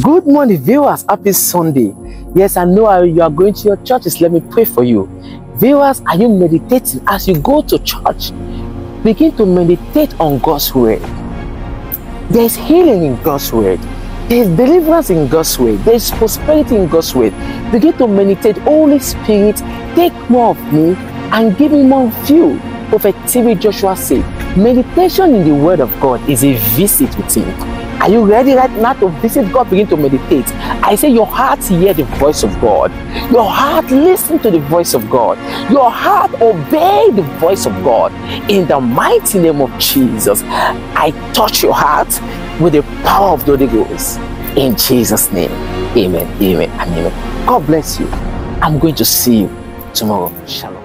Good morning, viewers. Happy Sunday. Yes, I know you are going to your churches. Let me pray for you. Viewers, are you meditating as you go to church? Begin to meditate on God's word. There is healing in God's word. There is deliverance in God's word. There is prosperity in God's word. Begin to meditate. Holy Spirit, take more of me and give me more of you. TB Joshua said, meditation in the word of God is a visit with him. Are you ready right now to visit God? Begin to meditate. I say your heart hear the voice of God. Your heart listen to the voice of God. Your heart obey the voice of God. In the mighty name of Jesus, I touch your heart with the power of the Holy Ghost. In Jesus' name, amen, amen, and amen. God bless you. I'm going to see you tomorrow. Shalom.